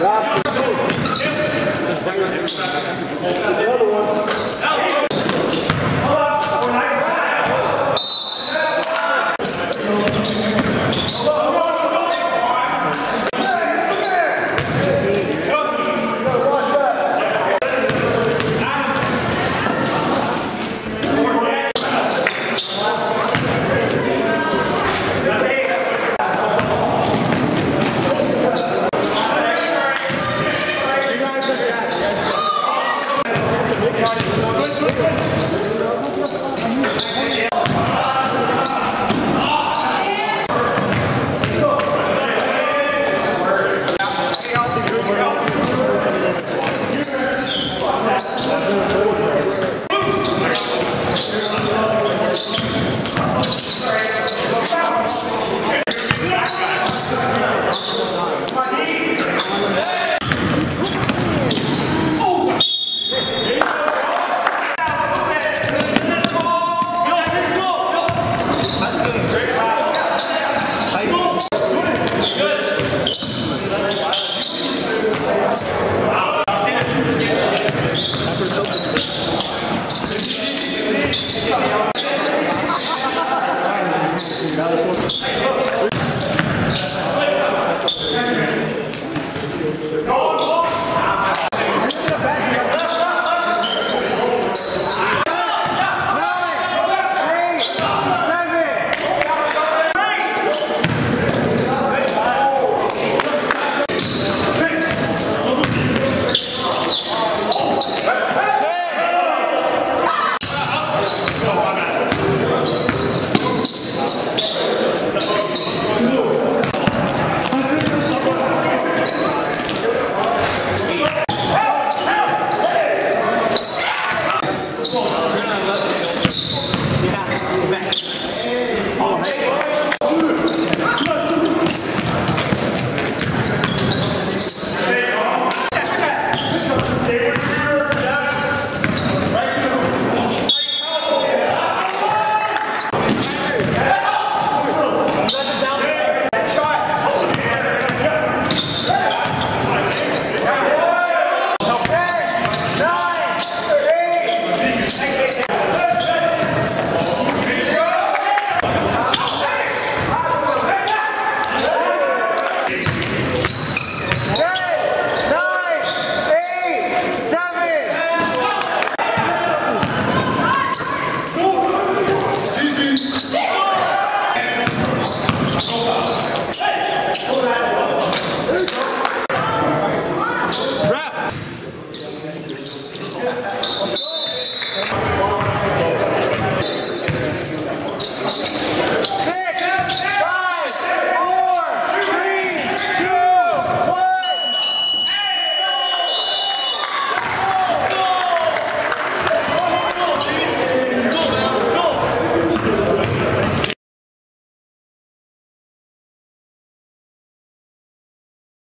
Last. The other one. Come on, Davis.